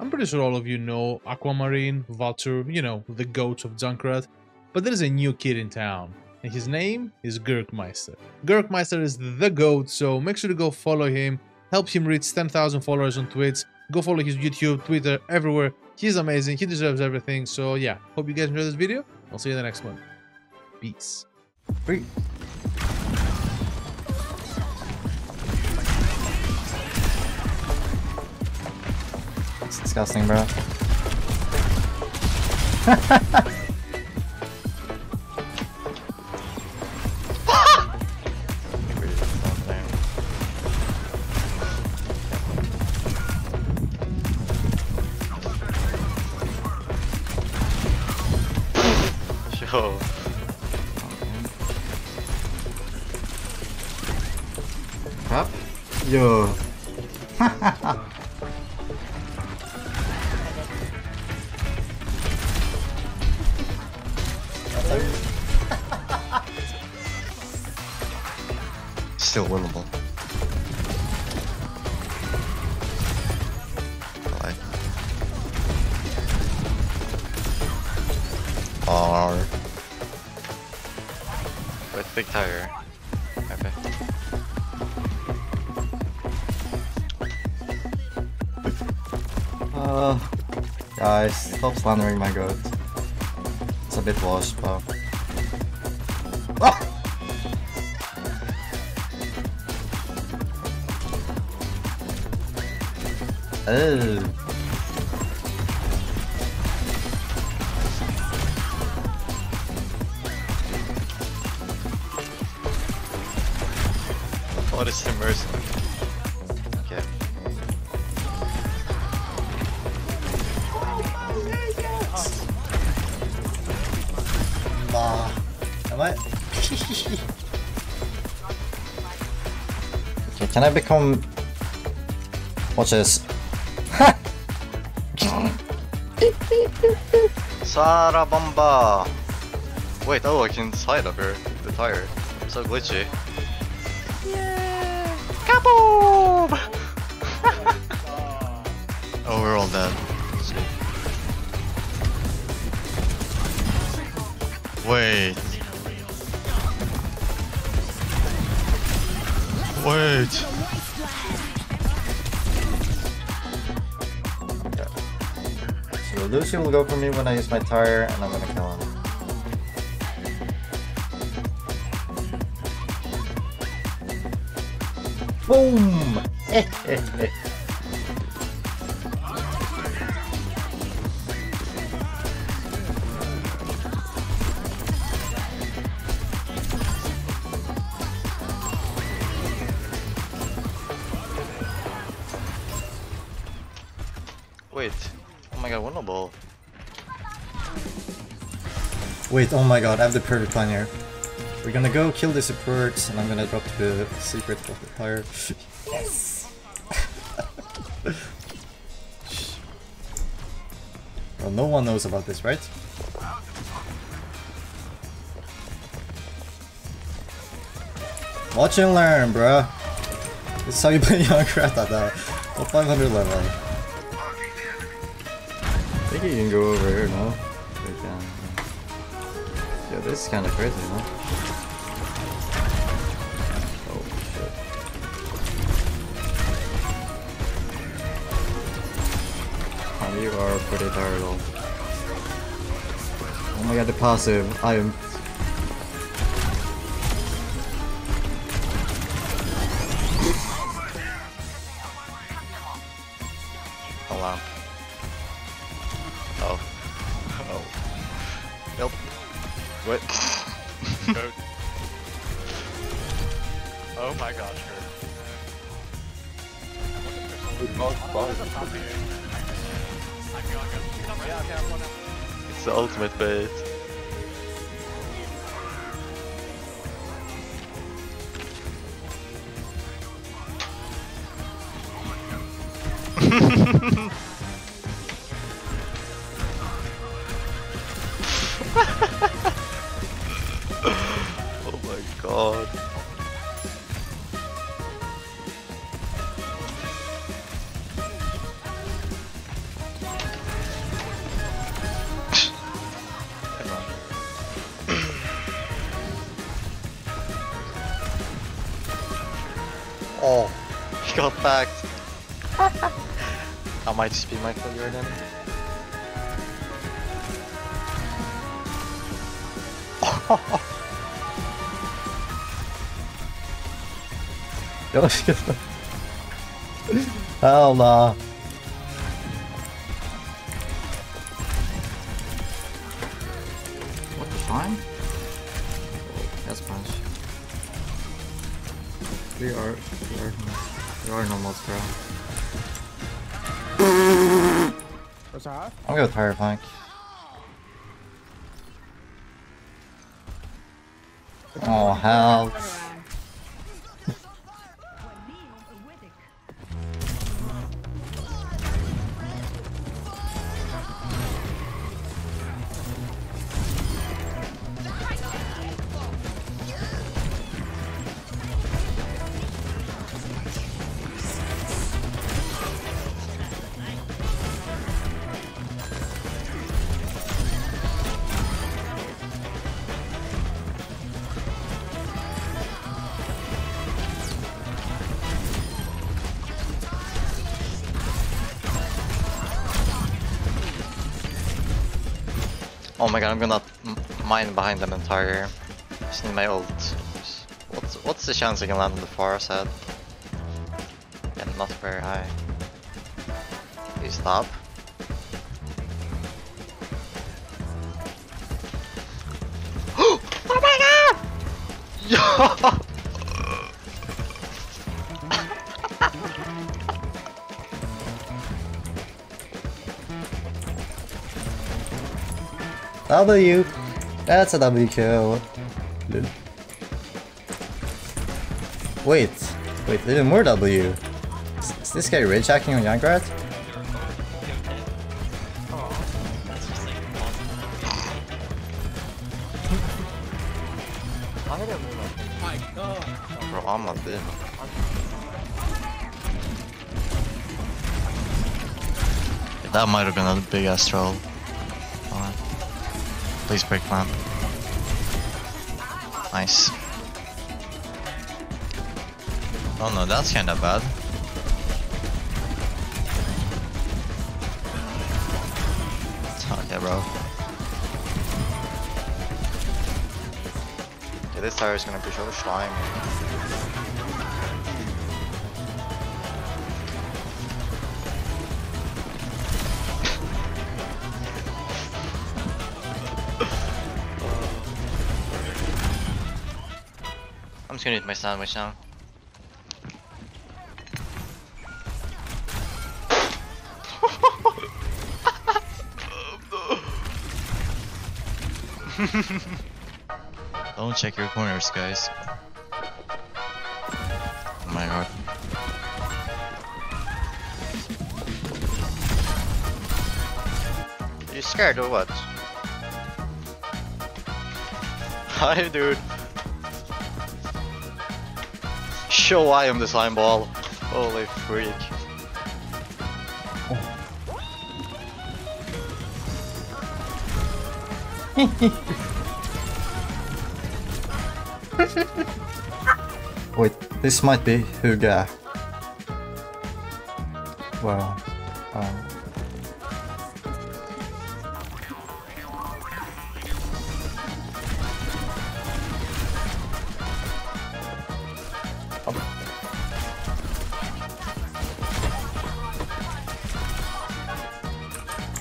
I'm pretty sure all of you know Aquamarine, Vulture, you know, the goat of Junkrat. But there's a new kid in town, and his name is Gurkmeister. Gurkmeister is the goat, so make sure to go follow him, help him reach 10,000 followers on Twitch, go follow his YouTube, Twitter, everywhere. He's amazing, he deserves everything, so yeah, hope you guys enjoyed this video. I'll see you in the next one. Peace. Free. Disgusting, bro. Yo. Up. Yo. Still winnable. R. With big tire. Okay. Uh, guys, stop slandering my goat. It's a bit washed, but. Oh. What is the mercy? Okay. I? okay, can I become. Watch this. Sara Bomba! Wait, oh, I can slide up here. The tire. So glitchy. Yeah! Kaboom! oh, we're all dead. Wait. Wait. So Lúcio will go for me when I use my tire, and I'm gonna kill him. Boom! Wait. Oh my god, winnable. Wait, oh my god, I have the perfect plan here. We're gonna go kill the support, and I'm gonna drop the secret of the fire. Yes! well, no one knows about this, right? Watch and learn, bruh. This is how you play Junkrat at that. What 500 level? Think you can go over here, no? Yeah, this is kind of crazy, no? Oh shit. You are pretty terrible. Oh my god, the passive. I am. It's the ultimate bait. Oh, he got backed. I might just be my failure then. Hell nah. Normal bro. What's that? I'm gonna go Tire Plank. Oh hell. Oh my god, I'm gonna mine behind them entire. Just need my ult. What's what's the chance I can land on the far side? Yeah, not very high. Please stop. oh my god! Yo! W. That's a W kill. Wait, wait, even more W. Is, is this guy rage hacking on Junkrat? Bro, I'm not dead. That might have been a big ass troll. Please break plan. Nice. Oh no, that's kinda bad. Okay, bro. This tire is gonna be so slimy. I'm just gonna eat my sandwich now. Don't check your corners, guys. Oh my god. You scared or what? Hi, dude. Show I am the slime ball. Holy freak. Wait, this might be Huga. Wow. Um,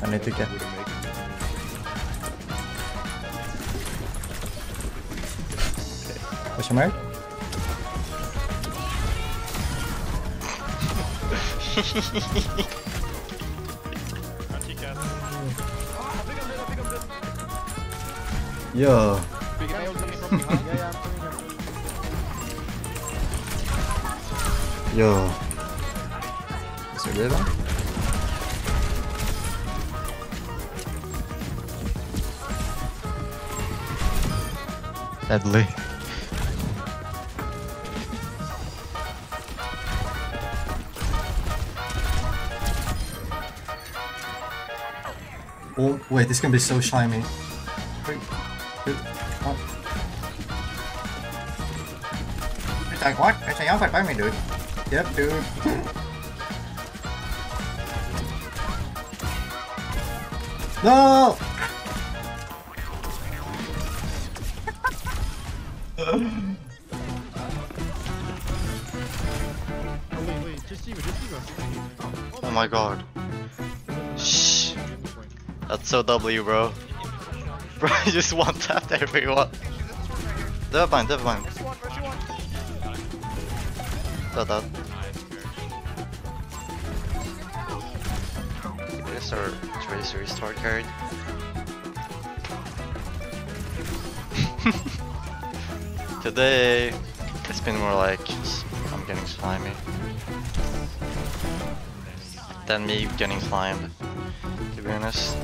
I need to get. What's your mark? Yo. Yo. Is it really? Deadly. Oh, wait, this is gonna be so slimy. What? It's like what? It's a young by me, dude. Yep, dude. no! Oh, my god. Shh. That's so W, bro. Bro, I just one tapped everyone. Never mind, never mind. Got that. Here's our Tracer restart card. Today, it's been more like I'm getting slimy than me getting slimed, to be honest.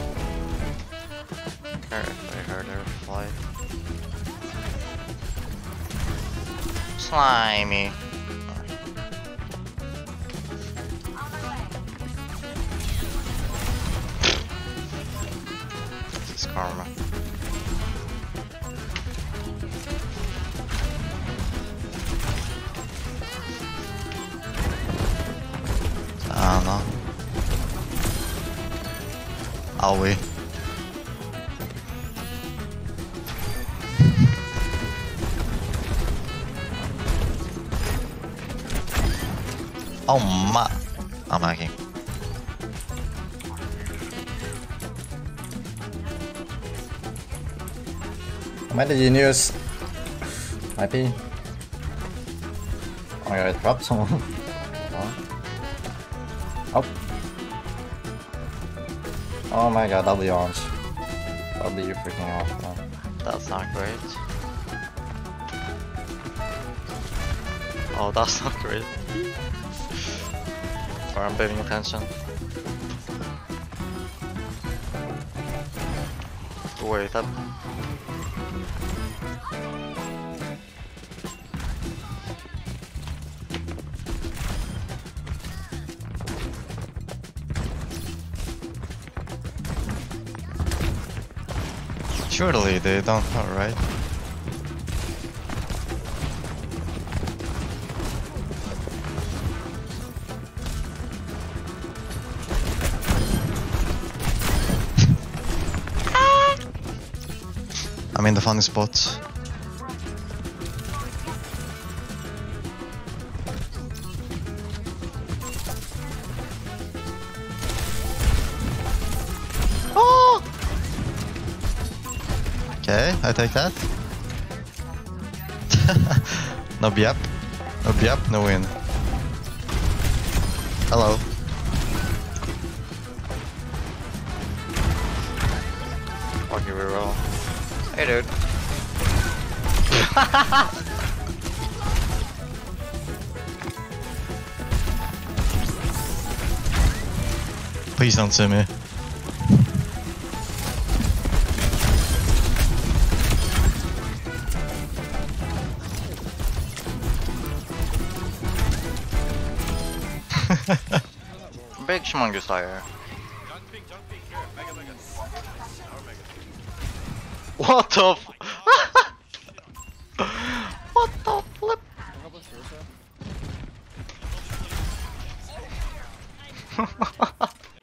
I heard her fly. Slimy. Are we? Oh my! I'm hacking. Am I the genius? Might be. Oh my god, I dropped someone. Oh my god, W arms. W freaking off, man. That's not great. Oh, that's not great. Or I'm paying attention. Wait, that. Surely they don't know, right? I'm in the funny spot. Okay, I take that. no biap. No biap, no win. Hello. Fuck you, reroll. Hey, dude. Please don't see me. What the f- What the flip?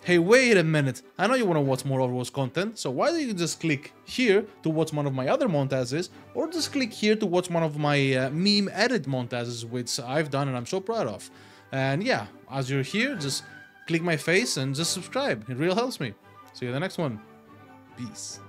Hey, wait a minute. I know you want to watch more Overwatch content, so why don't you just click here to watch one of my other montages, or just click here to watch one of my uh, meme edit montages, which I've done and I'm so proud of. And yeah, as you're here, just click my face and just subscribe. It really helps me. See you in the next one. Peace.